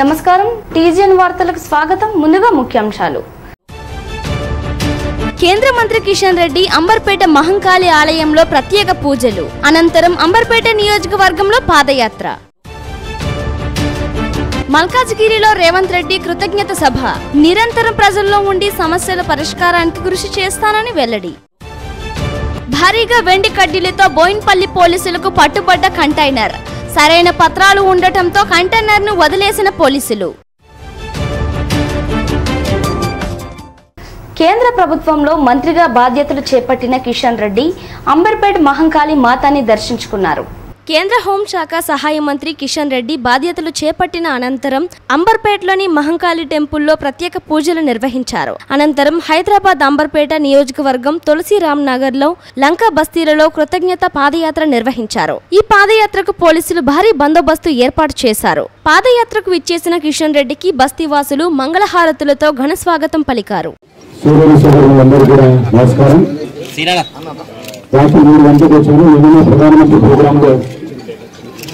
నమస్కారం. టీజీఎన్ వార్తలకు స్వాగతం. ముందుగా ముఖ్యాంశాలు. కేంద్ర మంత్రి కిషన్ రెడ్డి అంబర్పేట మహంకాళి ఆలయంలో ప్రత్యేక పూజలు. అనంతరం అంబర్పేట నియోజకవర్గంలో పాదయాత్ర. మల్కాజ్గిరిలో రేవంత్ రెడ్డి కృతజ్ఞత సభ. నిరంతరం ప్రజల్లో ఉండి సమస్యల పరిష్కారానికి కృషి చేస్తానని వెల్లడి. భారీగా వెండి కడ్డీలతో బోయిన్పల్లి పోలీసులకు పట్టుబడ్డ కంటైనర్. సరైన పత్రాలు ఉండటంతో కంటైనర్ను వదిలేసిన పోలీసులు. కేంద్ర ప్రభుత్వంలో మంత్రిగా బాధ్యతలు చేపట్టిన కిషన్ రెడ్డి అంబర్పేట్ మహంకాళి మాతాని దర్శించుకున్నారు. కేంద్ర హోంశాఖ సహాయ మంత్రి కిషన్ రెడ్డి బాధ్యతలు చేపట్టిన అనంతరం అంబర్పేటలోని మహంకాళి టెంపుల్లో ప్రత్యేక పూజలు నిర్వహించారు. అనంతరం హైదరాబాద్ అంబర్పేట నియోజకవర్గం తులసిరామ్ నగర్లో లంక బస్తీలలో కృతజ్ఞత పాదయాత్ర నిర్వహించారు. ఈ పాదయాత్రకు పోలీసులు భారీ బందోబస్తు ఏర్పాటు చేశారు. పాదయాత్రకు విచ్చేసిన కిషన్ రెడ్డికి బస్తీవాసులు మంగళహారతులతో ఘన స్వాగతం పలికారు. రాత్రి మూడు గంటలకు వచ్చాను ప్రధానమంత్రి ప్రోగ్రామ్లో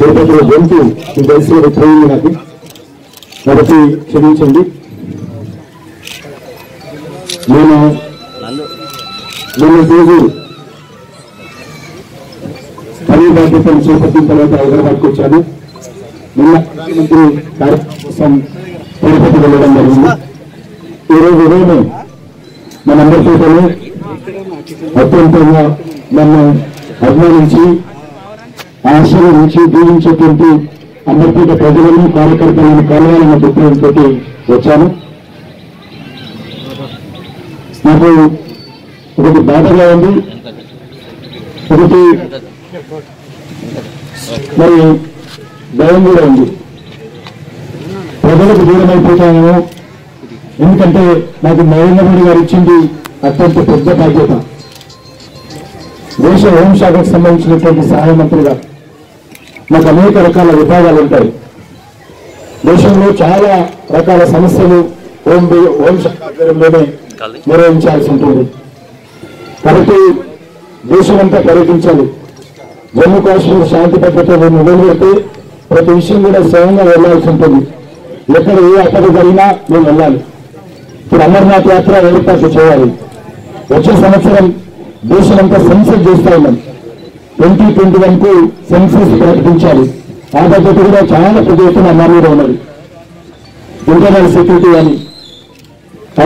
తిరుపతిలో గొంతు మీకు తెలిసి పోయింది నాకు. కాబట్టి క్షమించండి. నేను నిన్న రోజు పని బాధ్యతలు చేపట్టిన తర్వాత హైదరాబాద్కి వచ్చాను. నిన్న ప్రధానమంత్రి కార్యక్రమం కోసం తిరుపతి వెళ్ళడం జరిగింది. ఈరోజు ఉదయం మనందరితోనే అత్యంతంగా నన్ను అభిమానించి ఆశీర్వదించి దీవించేటువంటి అందరికీ ప్రజలను కార్యకర్తలను కలవాలన్న దృక్పథంతో వచ్చాను. నాకు ఒకటి బాధగా ఉంది. ఒకటి మరి భయం కూడా ఉంది. ప్రజలకు దూరం అయిపోతానేమో. ఎందుకంటే నాకు నరేంద్ర మోడీ గారు ఇచ్చింది అత్యంత పెద్ద బాధ్యత. దేశ హోంశాఖకు సంబంధించినటువంటి సహాయ మంత్రిగా మాకు అనేక రకాల విభాగాలు ఉంటాయి. దేశంలో చాలా రకాల సమస్యలు హోం బి- హోంశాఖ ఆధ్వర్యంలోనే నిర్వహించాల్సి ఉంటుంది కాబట్టి దేశమంతా పర్యటించాలి. జమ్మూ కాశ్మీర్ శాంతి భద్రతలు నిలబెడితే ప్రతి విషయం కూడా స్వయంగా వెళ్ళాల్సి ఉంటుంది. ఎక్కడ ఏ అక్కడ జరిగినా మేము వెళ్ళాలి. ఇప్పుడు అమర్నాథ్ యాత్ర ఏర్పాటు చేయాలి. వచ్చే సంవత్సరం దేశమంతా సెన్సస్ చేస్తా ఉన్నాం. ట్వంటీ ట్వంటీ వన్కు ప్రకటించాలి. ఆ పద్ధతి కూడా చాలా ప్రదేశం ఎత్తున ఉన్నది. ఇంటర్నల్ సెక్యూరిటీ కానీ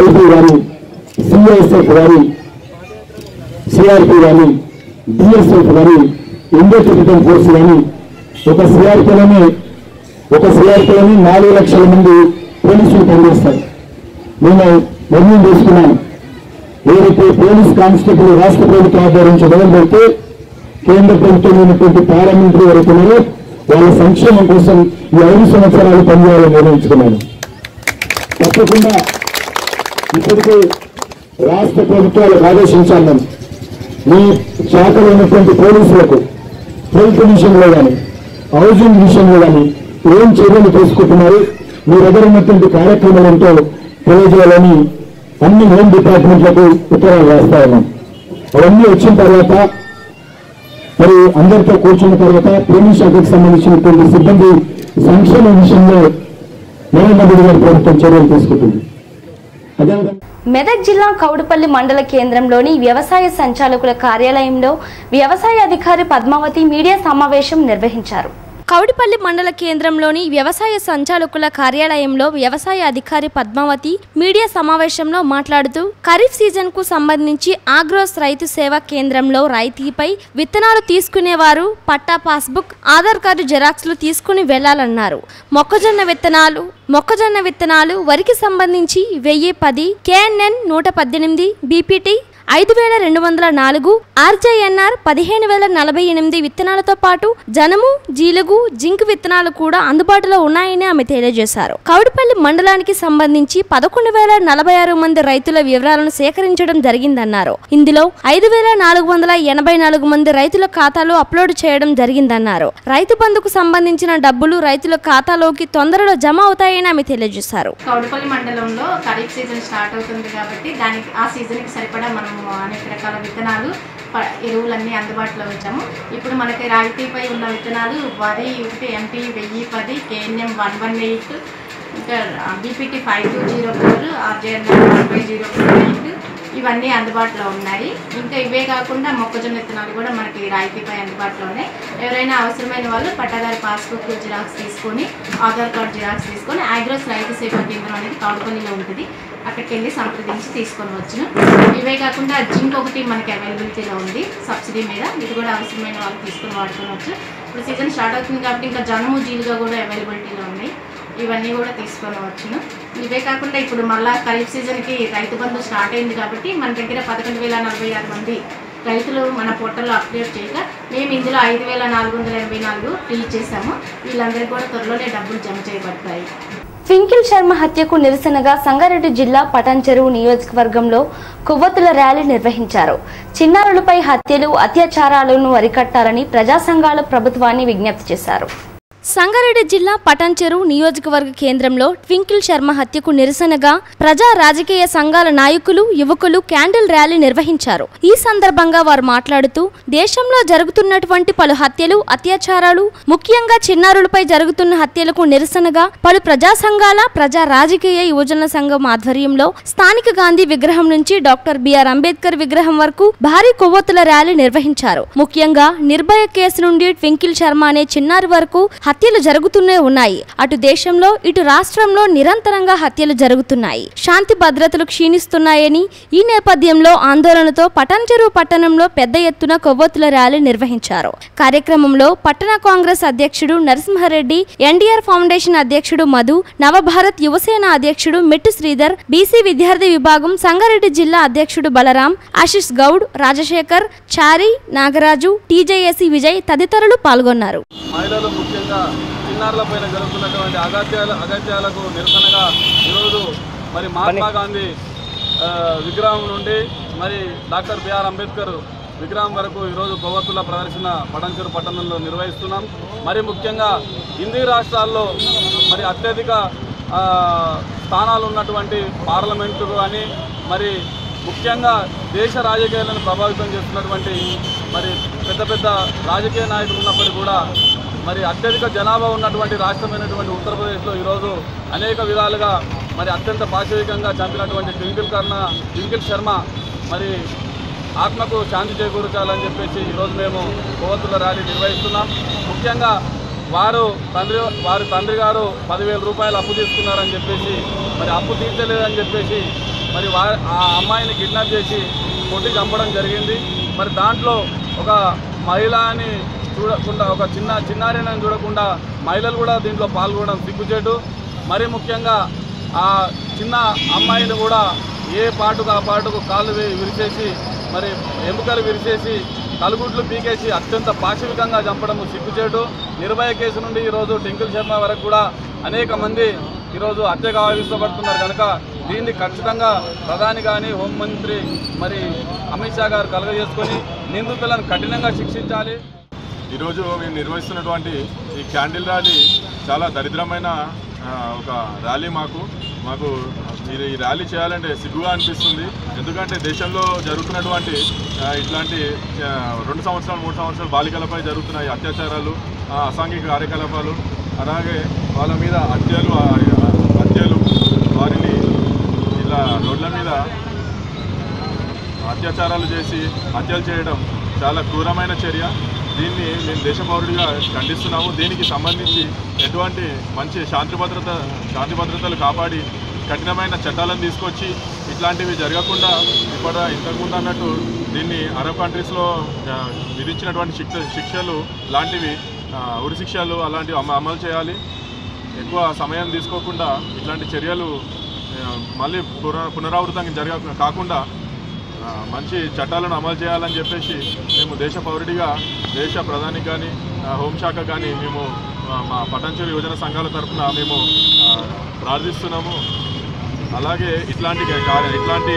ఐపీ కానీ సిఐఎస్ఎఫ్ కానీ సిఆర్పి కానీ డిఎస్ఎఫ్ కానీ ఇండియా ఫోర్స్ కానీ ఒక సిఆర్పిలోనే ఒక సిఆర్పిలోని నాలుగు లక్షల మంది పోలీసులు పనిచేస్తారు. నేను నిర్ణయం తీసుకున్నాను. ఏదైతే పోలీస్ కానిస్టేబుల్ రాష్ట్ర ప్రభుత్వం ఆధ్వర్యం మొదలు పెడితే కేంద్ర ప్రభుత్వం ఉన్నటువంటి పార్లమెంటరీ వరకు ఉన్నారో వాళ్ళ సంక్షేమం కోసం ఈ ఐదు సంవత్సరాలు పనిచేయాలని నిర్ణయించుకున్నాను తప్పకుండా ఇప్పటికే రాష్ట్ర ప్రభుత్వాలకు ఆదేశించాను మీ శాఖలో ఉన్నటువంటి పోలీసులకు హెల్త్ విషయంలో కానీ హౌసింగ్ విషయంలో కానీ ఏం చర్యలు తీసుకుంటున్నారు మీ దగ్గర ఉన్నటువంటి కార్యక్రమాలు ఏంటో తెలియజేయాలని అన్ని హోమ్ డిపార్ట్మెంట్లకు ఉత్తరాలు రాస్తా ఉన్నాం. అవన్నీ వచ్చిన తర్వాత మరి అందరితో కూర్చున్న తర్వాత పోలీస్ శాఖకు సంబంధించినటువంటి సిబ్బంది సంక్షేమ విషయంలో నరేంద్ర మోడీ గారి ప్రభుత్వం చర్యలు తీసుకుంటుంది. మెదక్ జిల్లా కౌడుపల్లి మండల కేంద్రంలోని వ్యవసాయ సంచాలకుల కార్యాలయంలో వ్యవసాయ అధికారి పద్మావతి మీడియా సమావేశం నిర్వహించారు. కౌడిపల్లి మండల కేంద్రంలోని వ్యవసాయ సంచాలకుల కార్యాలయంలో వ్యవసాయ అధికారి పద్మావతి మీడియా సమావేశంలో మాట్లాడుతూ ఖరీఫ్ సీజన్కు సంబంధించి ఆగ్రోస్ రైతు సేవా కేంద్రంలో రైతీపై విత్తనాలు తీసుకునేవారు పట్టా పాస్బుక్ ఆధార్ కార్డు జెరాక్స్లు తీసుకుని వెళ్ళాలన్నారు. మొక్కజొన్న విత్తనాలు మొక్కజొన్న విత్తనాలు వరికి సంబంధించి వెయ్యి పది కేఎన్ఎన్ నూట పద్దెనిమిది బీపీటీ ఐదు వేల రెండు వందల నాలుగు ఆర్జేఎన్ఆర్ పదిహేను వేల నలభై ఎనిమిది విత్తనాలతో పాటు జనము జీలుగు జింక్ విత్తనాలు కూడా అందుబాటులో ఉన్నాయని ఆమె తెలియజేశారు. కౌడిపల్లి మండలానికి సంబంధించి పదకొండు వేల నలభై ఆరు మంది రైతుల వివరాలను సేకరించడం జరిగిందన్నారు. ఇందులో ఐదు వేల నాలుగు వందల ఎనభై నాలుగు మంది రైతుల ఖాతాలో అప్లోడ్ చేయడం జరిగిందన్నారు. రైతు బంధుకు సంబంధించిన డబ్బులు రైతుల ఖాతాలోకి తొందరలో జమ అవుతాయని ఆమె తెలియజేశారు. కౌడిపల్లి మండలంలో ఖరీఫ్ సీజన్ స్టార్ట్ అవుతుంది కాబట్టి దానికి ఆ సీజన్కి సరిపడా మనము అనేక రకాల విత్తనాలు ఎరువులన్నీ అందుబాటులో ఉంచాము. ఇప్పుడు మనకి రాయితీపై ఉన్న విత్తనాలు వరి ఒకటి ఎంపీ వెయ్యి పది కేఎన్ఎం వన్ వన్ ఎయిట్ ఇంకా BPT five two zero four RJNR five zero four eight ఇవన్నీ అందుబాటులో ఉన్నాయి. ఇంకా ఇవే కాకుండా మొక్కజొన్న విత్తనాలు కూడా మనకి రాయితీపై అందుబాటులో ఉన్నాయి ఎవరైనా అవసరమైన వాళ్ళు పట్టాదారి పాస్బుక్ జిరాక్స్ తీసుకొని ఆధార్ కార్డ్ జిరాక్స్ తీసుకొని ఆగ్రోస్ రైతు సేవా కేంద్రం అనేది తాడుకొనిలో ఉంటుంది. అక్కడికి వెళ్ళి సంప్రదించి తీసుకొని వచ్చును. ఇవే కాకుండా జింక్ ఒకటి మనకి అవైలబిలిటీలో ఉంది. సబ్సిడీ మీద ఇది కూడా అవసరమైన వాళ్ళు తీసుకొని వాడుకోవచ్చు ఇప్పుడు సీజన్ స్టార్ట్ అవుతుంది కాబట్టి ఇంకా జనము జీలుగా కూడా అవైలబిలిటీలో ఉన్నాయి. ఇవన్నీ కూడా తీసుకొని వచ్చును. ఇవే కాకుండా ఇప్పుడు మళ్ళా ఖరీఫ్ సీజన్కి రైతు బంధు స్టార్ట్ అయింది కాబట్టి మన దగ్గర పదకొండు వేల నలభై ఆరు మంది రైతులు మన పోర్టల్లో అప్డేట్ చేయగా మేము ఇందులో ఐదు వేల నాలుగు వందల ఎనభై నాలుగు ఫిల్ చేశాము. వీళ్ళందరికీ కూడా త్వరలోనే డబ్బులు జమ చేయబడతాయి. ట్వింకిల్ శర్మ హత్యకు నిరసనగా సంగారెడ్డి జిల్లా పటాన్ చెరువు నియోజకవర్గంలో కొవ్వొత్తుల ర్యాలీ నిర్వహించారు. చిన్నారులపై హత్యలు అత్యాచారాలను అరికట్టాలని ప్రజా సంఘాలు ప్రభుత్వాన్ని విజ్ఞప్తి చేశారు. సంగారెడ్డి జిల్లా పటాన్చెరు నియోజకవర్గ కేంద్రంలో ట్వింకిల్ శర్మ హత్యకు నిరసనగా ప్రజా రాజకీయ సంఘాల నాయకులు యువకులు క్యాండిల్ ర్యాలీ నిర్వహించారు. ఈ సందర్భంగా వారు మాట్లాడుతూ దేశంలో జరుగుతున్నటువంటి పలు హత్యలు అత్యాచారాలు ముఖ్యంగా చిన్నారులపై జరుగుతున్న హత్యలకు నిరసనగా పలు ప్రజా సంఘాల ప్రజా రాజకీయ యువజన సంఘం ఆధ్వర్యంలో స్థానిక గాంధీ విగ్రహం నుంచి డాక్టర్ బిఆర్ అంబేద్కర్ విగ్రహం వరకు భారీ కొవ్వొత్తుల ర్యాలీ నిర్వహించారు. ముఖ్యంగా నిర్భయ కేసు నుండి ట్వింకిల్ శర్మ అనే చిన్నారి వరకు హత్యలు జరుగుతూనే ఉన్నాయి. అటు దేశంలో ఇటు రాష్ట్రంలో నిరంతరంగా హత్యలు జరుగుతున్నాయి. శాంతి భద్రతలు క్షీణిస్తున్నాయని ఈ నేపథ్యంలో ఆందోళనతో పటాన్చెరువు పట్టణంలో పెద్ద ఎత్తున కొవ్వొత్తుల ర్యాలీ నిర్వహించారు. కార్యక్రమంలో పట్టణ కాంగ్రెస్ అధ్యక్షుడు నరసింహారెడ్డి ఎన్డీఆర్ ఫౌండేషన్ అధ్యక్షుడు మధు నవభారత్ యువసేన అధ్యక్షుడు మెట్టు శ్రీధర్ బీసీ విద్యార్థి విభాగం సంగారెడ్డి జిల్లా అధ్యక్షుడు బలరాం ఆశిష్ గౌడ్ రాజశేఖర్ చారి నాగరాజు టీజేఏసీ విజయ్ తదితరులు పాల్గొన్నారు. మహిళలు ముఖ్యంగా చిన్నారులపైన జరుగుతున్నటువంటి అగత్యాల అగత్యాలకు నిరసనగా ఈరోజు మరి మహాత్మా గాంధీ విగ్రహం నుండి మరి డాక్టర్ బిఆర్ అంబేద్కర్ విగ్రహం వరకు ఈరోజు కొవ్వొత్తుల ప్రదర్శన పటంచెరు పట్టణంలో నిర్వహిస్తున్నాం. మరి ముఖ్యంగా హిందీ రాష్ట్రాల్లో మరి అత్యధిక స్థానాలు ఉన్నటువంటి పార్లమెంటు కానీ మరి ముఖ్యంగా దేశ రాజకీయాలను ప్రభావితం చేస్తున్నటువంటి మరి పెద్ద పెద్ద రాజకీయ నాయకులు ఉన్నప్పటికీ కూడా మరి అత్యధిక జనాభా ఉన్నటువంటి రాష్ట్రమైనటువంటి ఉత్తరప్రదేశ్లో ఈరోజు అనేక విధాలుగా మరి అత్యంత పాశవికంగా చంపినటువంటి ట్వింకిల్ కర్ణ ట్వింకిల్ శర్మ మరి ఆత్మకు శాంతి చేకూర్చాలని చెప్పేసి ఈరోజు మేము కోవత్తుల ర్యాలీ నిర్వహిస్తున్నాం. ముఖ్యంగా వారు తండ్రి వారి తండ్రి గారు పదివేల రూపాయలు అప్పు తీసుకున్నారని చెప్పేసి మరి అప్పు తీర్చలేదని చెప్పేసి మరి వారి ఆ అమ్మాయిని కిడ్నాప్ చేసి కొట్టి చంపడం జరిగింది. మరి దాంట్లో ఒక మహిళ అని చూడకుండా ఒక చిన్న చిన్నారినని చూడకుండా మహిళలు కూడా దీంట్లో పాల్గొనడం సిగ్గుచేటు. మరి ముఖ్యంగా ఆ చిన్న అమ్మాయిని కూడా ఏ పాటుకు ఆ పాటుకు కాళ్ళు విరిచేసి మరి ఎముకలు విరిచేసి తలుగుడ్లు పీకేసి అత్యంత పాశవికంగా చంపడం సిగ్గుచేటు. నిర్భయ కేసు నుండి ఈరోజు టింకిల్ శర్మ వరకు కూడా అనేక మంది ఈరోజు హత్యగా ఆవిస్తపడుతున్నారు కనుక దీన్ని ఖచ్చితంగా ప్రధాని కానీ హోంమంత్రి మరి అమిత్ షా గారు కలగజేసుకొని నిందితులను కఠినంగా శిక్షించాలి. ఈరోజు మేము నిర్వహిస్తున్నటువంటి ఈ క్యాండిల్ ర్యాలీ చాలా దరిద్రమైన ఒక ర్యాలీ మాకు. మాకు మీరు ఈ ర్యాలీ చేయాలంటే సిగ్గుగా అనిపిస్తుంది. ఎందుకంటే దేశంలో జరుగుతున్నటువంటి ఇట్లాంటి రెండు సంవత్సరాలు మూడు సంవత్సరాలు బాలికలపై జరుగుతున్న ఈ అత్యాచారాలు అసాంఘిక కార్యకలాపాలు అలాగే వాళ్ళ మీద హత్యలు హత్యలు వారిని ఇలా రోడ్ల మీద అత్యాచారాలు చేసి హత్యలు చేయడం చాలా క్రూరమైన చర్య. దీన్ని మేము దేశపౌరుడిగా ఖండిస్తున్నాము. దీనికి సంబంధించి ఎటువంటి మంచి శాంతి భద్రత శాంతి భద్రతలు కాపాడి కఠినమైన చట్టాలను తీసుకొచ్చి ఇట్లాంటివి జరగకుండా ఇప్పటి ఇంతకుముందు అన్నట్టు దీన్ని అరబ్ కంట్రీస్లో విధించినటువంటి శిక్ష శిక్షలు లాంటివి ఆ, ఉరి శిక్షలు అలాంటివి అమలు చేయాలి. ఎక్కువ సమయం తీసుకోకుండా ఇట్లాంటి చర్యలు మళ్ళీ పునరావృతంగా జరగ కాకుండా మంచి చట్టాలను అమలు చేయాలని చెప్పేసి మేము దేశ పౌరుడిగా దేశ ప్రధానికి కానీ హోంశాఖ కానీ మేము మా పటాన్చెరు యువజన సంఘాల తరఫున మేము ప్రార్థిస్తున్నాము. అలాగే ఇట్లాంటి ఇట్లాంటి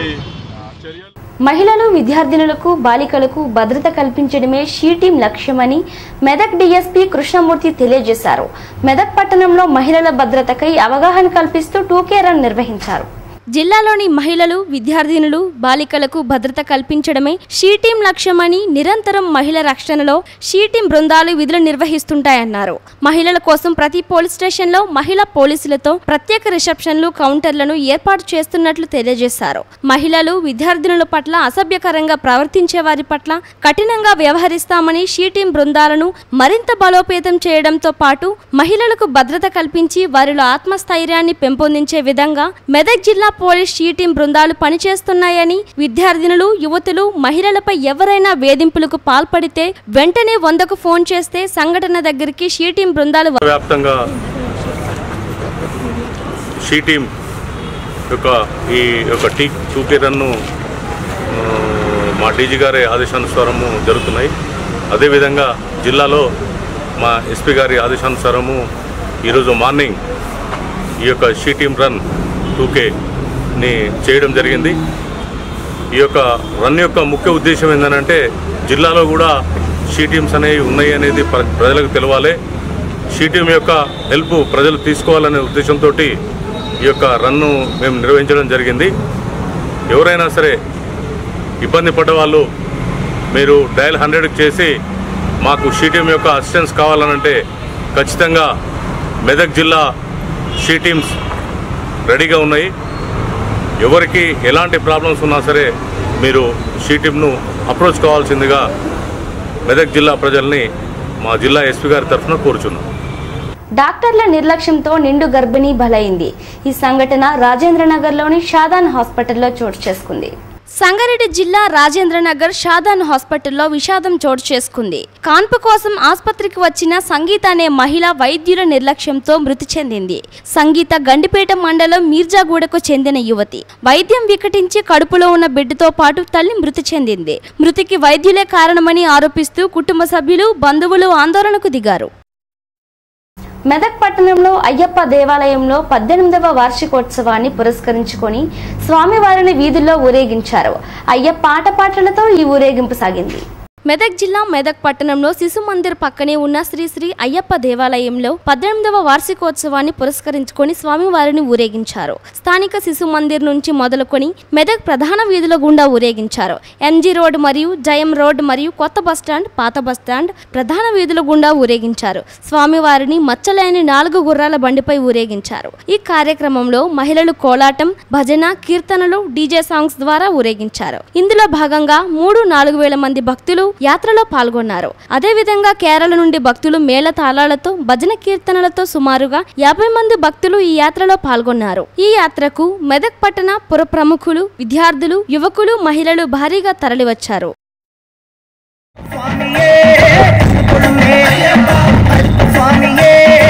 చర్యలు మహిళలు విద్యార్థినులకు బాలికలకు భద్రత కల్పించడమే షీ టీం లక్ష్యమని మెదక్ డీఎస్పీ కృష్ణమూర్తి తెలియజేశారు. మెదక్ పట్టణంలో మహిళల భద్రతకై అవగాహన కల్పిస్తూ టూకే రన్ నిర్వహించారు. జిల్లాలోని మహిళలు విద్యార్థినులు బాలికలకు భద్రత కల్పించడమే షీ టీం లక్ష్యమని నిరంతరం మహిళల రక్షణలో షీ టీం బృందాలు విధులు నిర్వహిస్తుంటాయన్నారు. మహిళల కోసం ప్రతి పోలీస్ స్టేషన్లో మహిళా పోలీసులతో ప్రత్యేక రిసెప్షన్లు కౌంటర్లను ఏర్పాటు చేస్తున్నట్లు తెలియజేశారు. మహిళలు విద్యార్థినుల పట్ల అసభ్యకరంగా ప్రవర్తించే వారి పట్ల కఠినంగా వ్యవహరిస్తామని షీ టీం బృందాలను మరింత బలోపేతం చేయడంతో పాటు మహిళలకు భద్రత కల్పించి వారిలో ఆత్మస్థైర్యాన్ని పెంపొందించే విధంగా మెదక్ జిల్లా పోలీస్ షీ టీం బృందాలు పనిచేస్తున్నాయని విద్యార్థినులు యువతులు మహిళలపై ఎవరైనా వేధింపులకు పాల్పడితే వెంటనే వందకు ఫోన్ చేస్తే సంఘటన దగ్గరికి షీ టీం బృందాలు వ్యాప్తంగా షీ టీమ్ యొక్క ఈ యొక్క టీ టూకే రన్ను మా డీజీ గారి ఆదేశానుసారము జరుగుతున్నాయి. అదేవిధంగా జిల్లాలో మా ఎస్పీ గారి ఆదేశానుసారము ఈరోజు మార్నింగ్ ఈ యొక్క షీ టీమ్ రన్ ని చేయడం జరిగింది. ఈ యొక్క రన్ యొక్క ముఖ్య ఉద్దేశం ఏంటంటే జిల్లాలో కూడా షీ టీమ్స్ అనేవి ఉన్నాయి అనేది ప్ర- ప్రజలకు తెలవాలి. షీ టీమ్ యొక్క హెల్ప్ ప్రజలు తీసుకోవాలనే ఉద్దేశంతో ఈ యొక్క రన్ను మేము నిర్వహించడం జరిగింది. ఎవరైనా సరే ఇబ్బంది పడ్డ వాళ్ళు మీరు డయల్ హండ్రెడ్కి చేసి మాకు షీ టీమ్ యొక్క అసిస్టెన్స్ కావాలనంటే ఖచ్చితంగా మెదక్ జిల్లా షీ టీమ్స్ రెడీగా ఉన్నాయి. ఎవరికి ఎలాంటి ప్రాబ్లమ్స్ ఉన్నా సరే మీరు షీ అప్రోచ్ కావాల్సిందిగా మెదక్ జిల్లా ప్రజల్ని మా జిల్లా ఎస్పీ గారి తరఫున కోరుచున్నాం. డాక్టర్ల నిర్లక్ష్యంతో నిండు గర్భిణీ బలైంది. ఈ సంఘటన రాజేంద్రనగర్లోని షాదాన్ హాస్పిటల్లో చోటు చేసుకుంది. సంగారెడ్డి జిల్లా రాజేంద్రనగర్ షాదాన్ హాస్పిటల్లో విషాదం చోటు చేసుకుంది. కాన్పు కోసం ఆసుపత్రికి వచ్చిన సంగీత అనే మహిళ వైద్యుల నిర్లక్ష్యంతో మృతి చెందింది. సంగీత గండిపేట మండలం మీర్జాగూడకు చెందిన యువతి. వైద్యం వికటించి కడుపులో ఉన్న బిడ్డతో పాటు తల్లి మృతి చెందింది. మృతికి వైద్యులే కారణమని ఆరోపిస్తూ కుటుంబ సభ్యులు బంధువులు ఆందోళనకు దిగారు. మెదక్ పట్టణంలో అయ్యప్ప దేవాలయంలో పద్దెనిమిదవ వార్షికోత్సవాన్ని పురస్కరించుకొని స్వామివారిని వీధుల్లో ఊరేగించారు. అయ్యప్ప ఆటపాటలతో ఈ ఊరేగింపు సాగింది. మెదక్ జిల్లా మెదక్ పట్టణంలో శిశు మందిర్ పక్కనే ఉన్న శ్రీ శ్రీ అయ్యప్ప దేవాలయంలో పద్దెనిమిదవ వార్షికోత్సవాన్ని పురస్కరించుకొని స్వామివారిని ఊరేగించారు. స్థానిక శిశు మందిర్ నుంచి మొదలుకొని మెదక్ ప్రధాన వీధుల గుండా ఊరేగించారు. ఎంజీ రోడ్ మరియు జయం రోడ్ మరియు కొత్త బస్టాండ్ పాత బస్టాండ్ ప్రధాన వీధుల గుండా ఊరేగించారు. స్వామివారిని మచ్చలేని నాలుగు గుర్రాల బండిపై ఊరేగించారు. ఈ కార్యక్రమంలో మహిళలు కోలాటం భజన కీర్తనలు డీజే సాంగ్స్ ద్వారా ఊరేగించారు. ఇందులో భాగంగా మూడు నాలుగు వేల మంది భక్తులు యాత్రలో పాల్గొన్నారు. అదేవిధంగా కేరళ నుండి భక్తులు మేళ తాళాలతో భజన కీర్తనలతో సుమారుగా యాభై మంది భక్తులు ఈ యాత్రలో పాల్గొన్నారు. ఈ యాత్రకు మెదక్ పట్టణ పుర ప్రముఖులు విద్యార్థులు యువకులు మహిళలు భారీగా తరలివచ్చారు. స్వామియే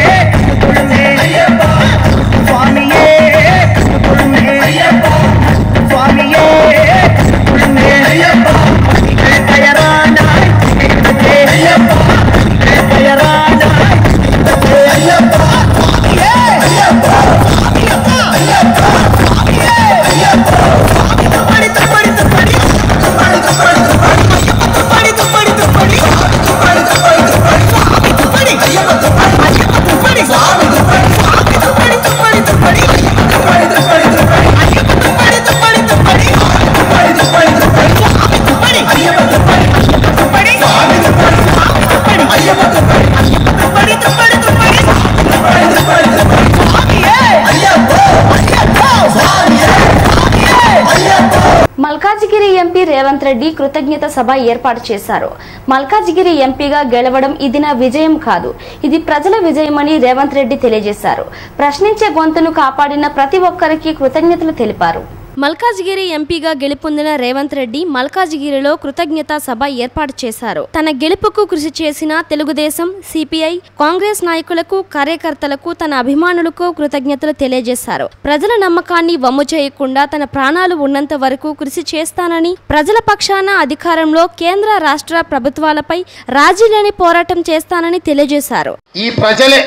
రేవంత్ రెడ్డి కృతజ్ఞత సభ ఏర్పాటు చేశారు. మల్కాజిగిరి ఎంపీగా గెలవడం ఇది నా విజయం కాదు. ఇది ప్రజల విజయమని రేవంత్ రెడ్డి తెలియజేశారు. ప్రశ్నించే గొంతును కాపాడిన ప్రతి ఒక్కరికి కృతజ్ఞతలు తెలిపారు. మల్కాజ్గిరి ఎంపీగా గెలుపొందిన రేవంత్ రెడ్డి మల్కాజ్గిరిలో కృతజ్ఞతా సభ ఏర్పాటు చేశారు. తన గెలుపుకు కృషి చేసిన తెలుగుదేశం సిపిఐ కాంగ్రెస్ నాయకులకు కార్యకర్తలకు తన అభిమానులకు కృతజ్ఞతలు తెలియజేశారు. ప్రజల నమ్మకాన్ని వమ్ము చేయకుండా తన ప్రాణాలు ఉన్నంత వరకు కృషి చేస్తానని ప్రజల పక్షాన అధికారంలో కేంద్ర రాష్ట్ర ప్రభుత్వాలపై రాజీ లేని పోరాటం చేస్తానని తెలియజేశారు. ఈ ప్రజలే.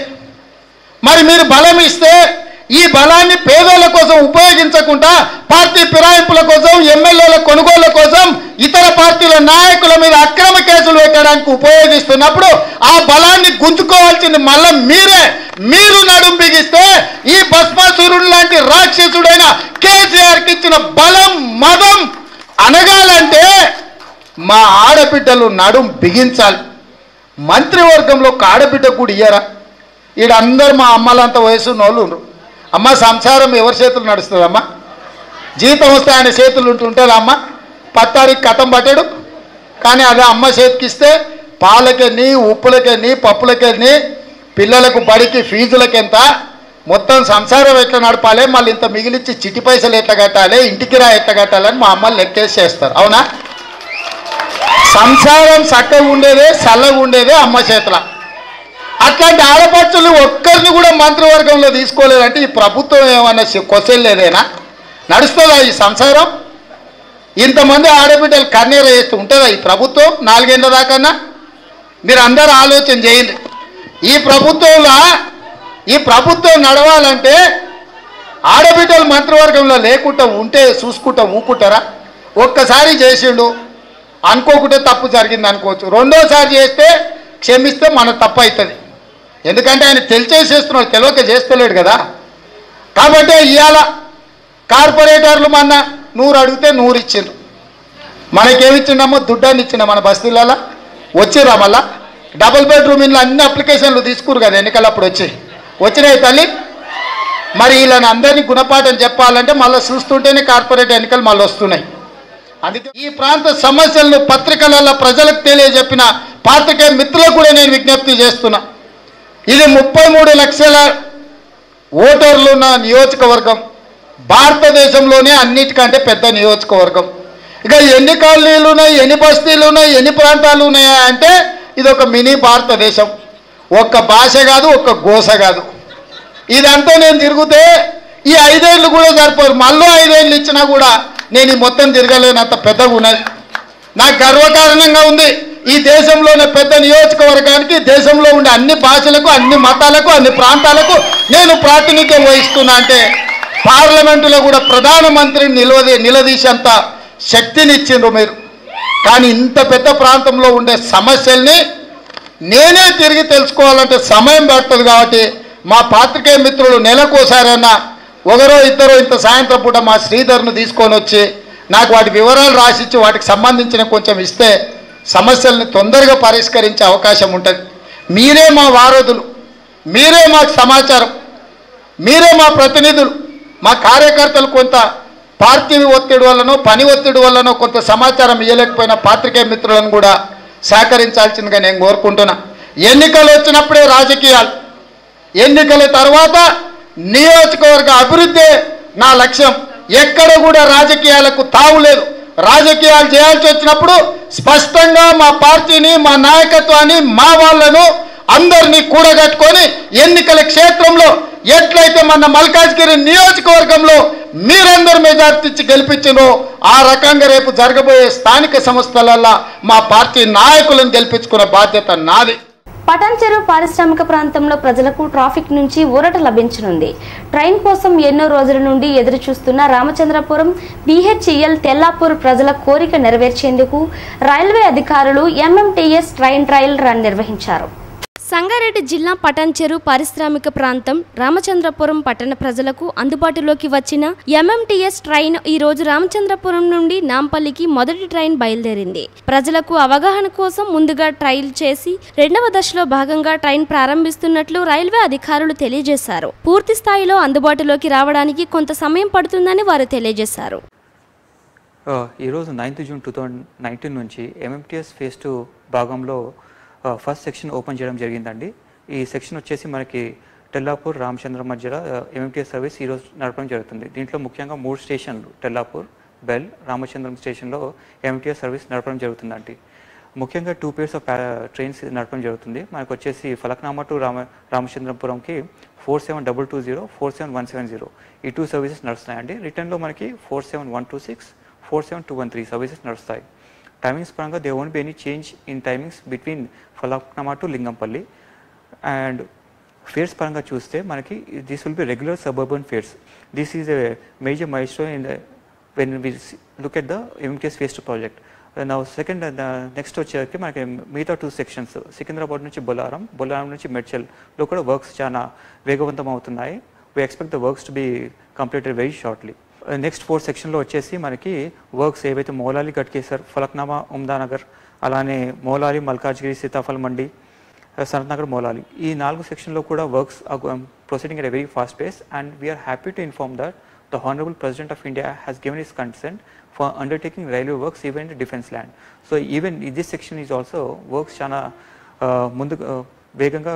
మరి మీరు బలం ఇస్తే ఈ బలాన్ని పేదల కోసం ఉపయోగించకుండా పార్టీ ఫిరాయింపుల కోసం ఎమ్మెల్యేల కొనుగోళ్ళ కోసం ఇతర పార్టీల నాయకుల మీద అక్రమ కేసులు పెట్టే పెట్టడానికి ఉపయోగిస్తున్నప్పుడు ఆ బలాన్ని గుంజుకోవాల్సింది మళ్ళీ మీరే. మీరు నడుం బిగిస్తే ఈ భస్మాసురుడు లాంటి రాక్షసుడైన కేసీఆర్కి ఇచ్చిన బలం మదం అనగాలంటే మా ఆడబిడ్డలు నడుం బిగించాలి. మంత్రివర్గంలో ఒక ఆడబిడ్డ కూడా ఇయ్యరా? ఈడ అందరు మా అమ్మలంత వయసు వాళ్ళు అమ్మ సంసారం ఎవరి చేతులు నడుస్తుందమ్మా జీతం వస్తే ఆయన చేతులు ఉంటుంటుందా అమ్మ. పత్తారికి కథం పట్టాడు. కానీ అదే అమ్మ చేతికిస్తే పాలకెన్ని ఉప్పులకెన్ని పప్పులకెన్ని పిల్లలకు బడికి ఫీజులకి ఎంత? మొత్తం సంసారం ఎట్లా నడపాలి? మళ్ళీ ఇంత మిగిలిచ్చి చిట్టి పైసలు ఎట్లా కట్టాలి? ఇంటికి రా ఎట్లా కట్టాలని మా అమ్మ లెక్కేసి చేస్తారు అవునా? సంసారం చక్కగా ఉండేదే చల్లగా ఉండేదే అమ్మ చేతుల. అట్లాంటి ఆడపడుచులు ఒక్కరిని కూడా మంత్రివర్గంలో తీసుకోలేదంటే ఈ ప్రభుత్వం ఏమన్నా కొసెల్లేదేనా నడుస్తుందా ఈ సంసారం? ఇంతమంది ఆడబిడ్డలు కన్నీర చేస్తూ ఉంటుందా ఈ ప్రభుత్వం నాలుగేళ్ళ దాకన్నా? మీరు అందరూ ఆలోచన చేయండి. ఈ ప్రభుత్వంలో ఈ ప్రభుత్వం నడవాలంటే ఆడబిడ్డలు మంత్రివర్గంలో లేకుండా ఉంటే చూసుకుంటా ఊకుంటారా? ఒక్కసారి చేసిండు అనుకోకుంటే తప్పు జరిగింది అనుకోవచ్చు. రెండోసారి చేస్తే క్షమిస్తే మన తప్పు అవుతుంది. ఎందుకంటే ఆయన తెలిచేసేస్తున్నాడు తెలియక చేస్తలేడు కదా. కాబట్టి ఇవాళ కార్పొరేటర్లు మన నూరు అడిగితే నూరు ఇచ్చిండ్రు. మనకేమిచ్చిండమ్మో? దుడ్డాన్ని ఇచ్చిండ మన బస్తీలలో వచ్చిర్రా మళ్ళా? డబుల్ బెడ్రూమ్ ఇంట్లో అన్ని అప్లికేషన్లు తీసుకురు కదా ఎన్నికలప్పుడు వచ్చి. వచ్చినాయి తల్లి. మరి వీళ్ళని అందరినీ గుణపాఠం చెప్పాలంటే మళ్ళీ చూస్తుంటేనే కార్పొరేట్ ఎన్నికలు మళ్ళీ వస్తున్నాయి. అందుకే ఈ ప్రాంత సమస్యలను పత్రికలలో ప్రజలకు తెలియజెప్పిన పాత్రికే మిత్రులకు కూడా నేను విజ్ఞప్తి చేస్తున్నా. ఇది ముప్పై మూడు లక్షల ఓటర్లు ఉన్న నియోజకవర్గం. భారతదేశంలోనే అన్నిటికంటే పెద్ద నియోజకవర్గం. ఇక ఎన్ని కాలనీలు ఉన్నాయి ఎన్ని బస్తీలు ఉన్నాయి ఎన్ని ప్రాంతాలు ఉన్నాయా అంటే ఇది ఒక మినీ భారతదేశం. ఒక్క భాష కాదు ఒక్క గోస కాదు. ఇదంతా నేను తిరిగితే ఈ ఐదేళ్ళు కూడా సరిపోరు మళ్ళీ ఐదేళ్ళు ఇచ్చినా కూడా నేను ఈ మొత్తం తిరగలేనంత పెద్దగా ఉన్నది. నాకు గర్వకారణంగా ఉంది. ఈ దేశంలోనే పెద్ద నియోజకవర్గానికి దేశంలో ఉండే అన్ని భాషలకు అన్ని మతాలకు అన్ని ప్రాంతాలకు నేను ప్రాతినిధ్యం వహిస్తున్నా అంటే పార్లమెంటులో కూడా ప్రధానమంత్రిని నిలవది నిలదీసేంత శక్తినిచ్చిండ్రు మీరు. కానీ ఇంత పెద్ద ప్రాంతంలో ఉండే సమస్యల్ని నేనే తిరిగి తెలుసుకోవాలంటే సమయం పడుతుంది కాబట్టి మా పాత్రికేయ మిత్రులు నెలకోసారైనా ఒకరో ఇద్దరో ఇంత సాయంత్రం పూట మా శ్రీధర్ను తీసుకొని వచ్చి నాకు వాటి వివరాలు రాసిచ్చి వాటికి సంబంధించిన కొంచెం ఇస్తే సమస్యలను తొందరగా పరిష్కరించే అవకాశం ఉంటుంది. మీరే మా వారధులు. మీరే మాకు సమాచారం. మీరే మా ప్రతినిధులు. మా కార్యకర్తలు కొంత పార్టీ ఒత్తిడి వల్లనో పని ఒత్తిడి వల్లనో కొంత సమాచారం ఇవ్వలేకపోయిన పాత్రికేయ మిత్రులను కూడా సహకరించాల్సిందిగా నేను కోరుకుంటున్నా. ఎన్నికలు వచ్చినప్పుడే రాజకీయాలు. ఎన్నికల తర్వాత నియోజకవర్గ అభివృద్ధి నా లక్ష్యం. ఎక్కడ కూడా రాజకీయాలకు తావులేదు రాజకీయాలు చేయాల్సి వచ్చినప్పుడు స్పష్టంగా మా పార్టీని మా నాయకత్వాన్ని మా వాళ్ళను అందరినీ కూడగట్టుకొని ఎన్నికల క్షేత్రంలో ఎట్లయితే మన మల్కాజ్గిరి నియోజకవర్గంలో మీరందరూ మెజార్టీ ఇచ్చి గెలిపించినో ఆ రకంగా రేపు జరగబోయే స్థానిక సంస్థలల్లో మా పార్టీ నాయకులను గెలిపించుకునే బాధ్యత నాది. పటాన్చెరు పారిశ్రామిక ప్రాంతంలో ప్రజలకు ట్రాఫిక్ నుంచి ఊరట లభించనుంది. ట్రైన్ కోసం ఎన్నో రోజుల నుండి ఎదురు చూస్తున్న రామచంద్రపురం బీహెచ్ఈఎల్ తెల్లాపూర్ ప్రజల కోరిక నెరవేర్చేందుకు రైల్వే అధికారులు ఎంఎంటీఎస్ ట్రైన్ ట్రయల్ రన్ నిర్వహించారు. సంగారెడ్డి జిల్లా పటాన్చెరు పారిశ్రామిక ప్రాంతం రామచంద్రపురం పట్టణ ప్రజలకు అందుబాటులోకి వచ్చిన ఎంఎంటీఎస్ ట్రైన్ ఈ రోజు రామచంద్రపురం నుండి నాంపల్లికి మొదటి ట్రైన్ బయలుదేరింది. ప్రజలకు అవగాహన కోసం ముందుగా ట్రయల్ చేసి రెండవ దశలో భాగంగా ట్రైన్ ప్రారంభిస్తున్నట్లు రైల్వే అధికారులు తెలియజేశారు. పూర్తి స్థాయిలో అందుబాటులోకి రావడానికి కొంత సమయం పడుతుందని వారు తెలియజేశారు. ఈరోజు ninth June two thousand nineteen నుంచి ఎంఎంటీఎస్ ఫేజ్ టూ భాగంలో ఫస్ట్ సెక్షన్ ఓపెన్ చేయడం జరిగిందండి. ఈ సెక్షన్ వచ్చేసి మనకి టెల్లాపూర్ రామచంద్ర మధ్యలో ఎంఎంటీఎస్ సర్వీస్ ఈరోజు నడపడం జరుగుతుంది. దీంట్లో ముఖ్యంగా మూడు స్టేషన్లు టెల్లాపూర్ బెల్ రామచంద్రం స్టేషన్లో ఎంఎంటీఎస్ సర్వీస్ నడపడం జరుగుతుందండి. ముఖ్యంగా టూ పేర్స్ ఆఫ్ ట్రైన్స్ నడపడం జరుగుతుంది. మనకు వచ్చేసి Falaknuma to Rama రామచంద్రపురంకి four seven double two zero four seven one seven zero ఈ టూ సర్వీసెస్ నడుస్తాయండి రిటర్న్లో మనకి four seven one two six four seven two one three services నడుస్తాయి. టైమింగ్స్ పరంగా they won't be any change in timings between Falaknuma to Lingampally and fares పరంగా చూస్తే మనకి this will be regular suburban fares this is a major milestone in the when we look at the MTS phase two project నా second next వచ్చేసరికి మనకి మిగతా two sections Secunderabad నుంచి బొలారం బొలారం నుంచి మెడ్చల్లో కూడా వర్క్స్ చాలా వేగవంతం అవుతున్నాయి. We expect the works to be completed very shortly next four సెక్షన్లో వచ్చేసి మనకి వర్క్స్ ఏవైతే మౌలాలి గట్కేసర్ ఫలక్నామా ఉమ్దానగర్ అలానే మౌలాలి మల్కాజ్గిరి సీతాఫల్ మండి సనత్ నగర్ మౌలాలి. ఈ నాలుగు సెక్షన్లో కూడా works proceeding at a very fast pace and we are happy to inform that the honourable president of India has given his consent for undertaking railway works even in defence land so even this section is also works చాలా ముందు వేగంగా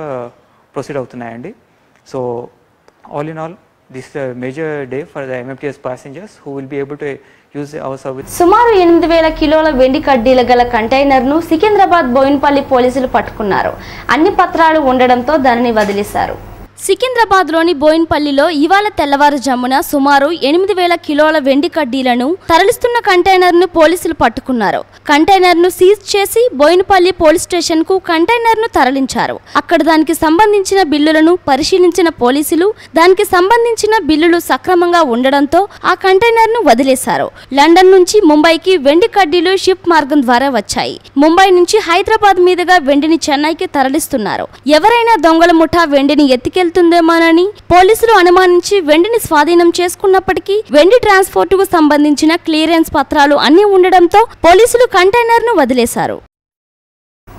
proceed అవుతున్నాయండి. So all in all this major day for the MMTS passengers who will be able to use our service. సుమారు ఎనిమిది వేల కిలోల వెండి కడ్డీల గల కంటైనర్ను సికింద్రాబాద్ బోయిన్పల్లి పోలీసులు పట్టుకున్నారు అన్ని పత్రాలు ఉండడంతో దానిని వదిలేశారు సికింద్రాబాద్లోని బోయిన్పల్లిలో ఇవాళ తెల్లవారుజామున సుమారు ఎనిమిది వేల కిలోల వెండి కడ్డీలను తరలిస్తున్న కంటైనర్ను పోలీసులు పట్టుకున్నారు. కంటైనర్ను సీజ్ చేసి బోయినపల్లి పోలీస్ స్టేషన్కు కంటైనర్ను తరలించారు. అక్కడ దానికి సంబంధించిన బిల్లులను పరిశీలించిన పోలీసులు దానికి సంబంధించిన బిల్లులు సక్రమంగా ఉండడంతో ఆ కంటైనర్ను వదిలేశారు. లండన్ నుంచి ముంబైకి వెండి కడ్డీలు షిప్ మార్గం ద్వారా వచ్చాయి. ముంబై నుంచి హైదరాబాద్ మీదుగా వెండిని చెన్నైకి తరలిస్తున్నారు. ఎవరైనా దొంగల ముఠా వెండిని వెళ్తుందేమోనని పోలీసులు అనుమానించి వెండిని స్వాధీనం చేసుకున్నప్పటికీ వెండి ట్రాన్స్పోర్ట్కు సంబంధించిన క్లియరెన్స్ పత్రాలు అన్ని ఉండడంతో పోలీసులు కంటైనర్ను వదిలేశారు.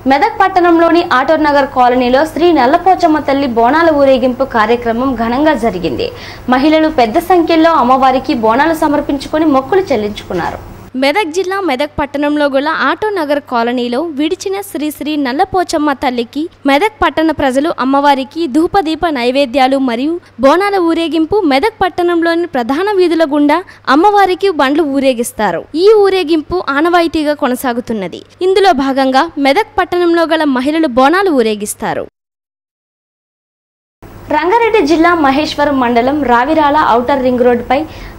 మెదక్ పట్టణంలోని ఆటోర్ నగర్ కాలనీలో శ్రీ నల్లపోచమ్మ తల్లి బోనాల ఊరేగింపు కార్యక్రమం ఘనంగా జరిగింది. మహిళలు పెద్ద సంఖ్యలో అమ్మవారికి బోనాలు సమర్పించుకొని మొక్కులు చెల్లించుకున్నారు. మెదక్ జిల్లా మెదక్ పట్టణంలో గల ఆటో నగర్ కాలనీలో విడిచిన శ్రీ శ్రీ నల్లపోచమ్మ తల్లికి మెదక్ పట్టణ ప్రజలు అమ్మవారికి ధూపదీప నైవేద్యాలు మరియు బోనాల ఊరేగింపు మెదక్ పట్టణంలోని ప్రధాన వీధుల గుండా అమ్మవారికి బండ్లు ఊరేగిస్తారు. ఈ ఊరేగింపు ఆనవాయితీగా కొనసాగుతున్నది. ఇందులో భాగంగా మెదక్ పట్టణంలో గల మహిళలు బోనాలు ఊరేగిస్తారు. రంగారెడ్డి జిల్లా మహేశ్వరం మండలం రావిరాల ఔటర్ రింగ్ రోడ్డుపై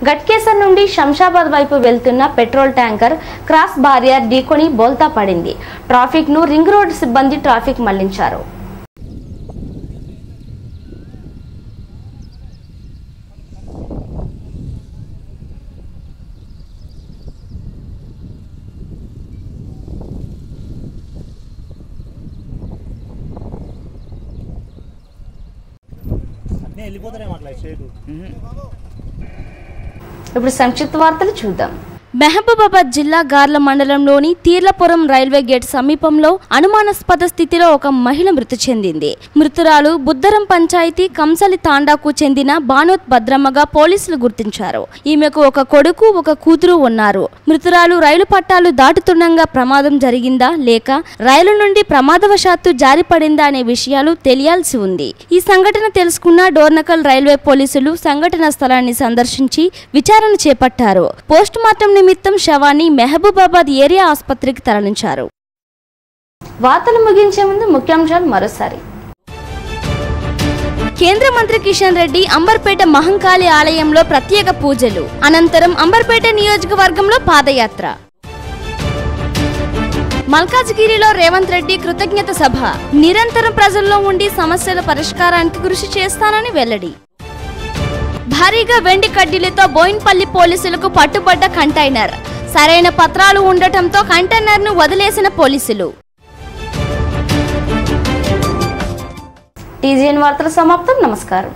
గట్కేసర్ నుండి శంషాబాద్ వైపు వెళ్తున్న పెట్రోల్ ట్యాంకర్ క్రాస్ బారియర్ ఢీకొని బోల్తా పడింది. ట్రాఫిక్ను రింగ్ రోడ్ సిబ్బంది ట్రాఫిక్ మళ్ళించారు. ఇప్పుడు సంక్షిప్త వార్తలు చూద్దాం. మహబూబాబాద్ జిల్లా గార్ల మండలంలోని తీర్లపురం రైల్వే గేట్ సమీపంలో అనుమానాస్పద స్థితిలో ఒక మహిళ మృతి చెందింది. మృతురాలు బుద్దరం పంచాయతీ కంసలి తాండాకు చెందిన బానోత్ భద్రమ్మగా పోలీసులు గుర్తించారు. ఈమెకు ఒక కొడుకు ఒక కూతురు ఉన్నారు. మృతురాలు రైలు పట్టాలు దాటుతుండగా ప్రమాదం జరిగిందా లేక రైలు నుండి ప్రమాదవశాత్తు జారిపడిందా అనే విషయాలు తెలియాల్సి ఉంది. ఈ సంఘటన తెలుసుకున్న డోర్నకల్ రైల్వే పోలీసులు సంఘటన స్థలాన్ని సందర్శించి విచారణ చేపట్టారు. పోస్టుమార్టం నిమిత్తం శవాన్ని మెహబూబాబాద్ ఏరియా ఆసుపత్రికి తరలించారు. వార్తలు ముగించే ముందు ముఖ్యాంశాలు మరోసారి. కేంద్ర మంత్రి కిషన్ రెడ్డి అంబర్పేట మహంకాళి ఆలయంలో ప్రత్యేక పూజలు. అనంతరం అంబర్పేట నియోజకవర్గంలో పాదయాత్ర. మల్కాజ్గిరిలో రేవంత్ రెడ్డి కృతజ్ఞత సభ. నిరంతరం ప్రజల్లో ఉండి సమస్యల పరిష్కారానికి కృషి చేస్తానని వెల్లడి. భారీగా వెండి కడ్డీలతో బోయిన్పల్లి పోలీసులకు పట్టుబడ్డ కంటైనర్. సరైన పత్రాలు ఉండటంతో కంటైనర్ను వదిలేసిన పోలీసులు. టీజీఎన్ వార్తల సమాప్తం. నమస్కారం.